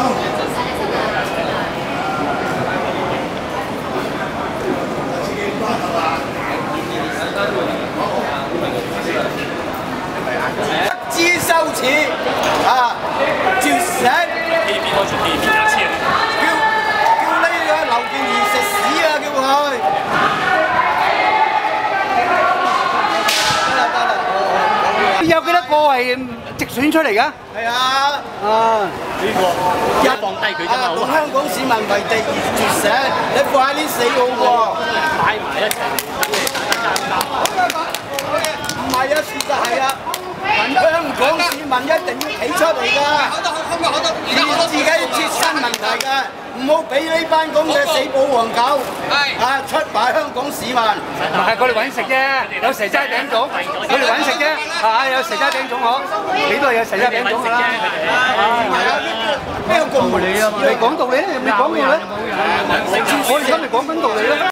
走。接收钱啊，接收。啦，有幾多個係直選出嚟㗎？係啊。啊，呢個一放低佢啫嘛，啊，好同香港市民為敵而絕食，你快啲死好喎！擺埋一齊。唔係啊，事實係啊，香港市民一定要企出嚟㗎，自自己切身問題㗎，唔好俾呢班咁嘅死保皇狗啊出賣香港市民。唔係佢哋揾食啫，有蛇齋餅種，佢哋揾食啫，啊有蛇斋饼种嗬，你都系有蛇斋饼种㗎啦。边个共你啊？你讲道理，你讲道理，我哋今日讲紧道理啦。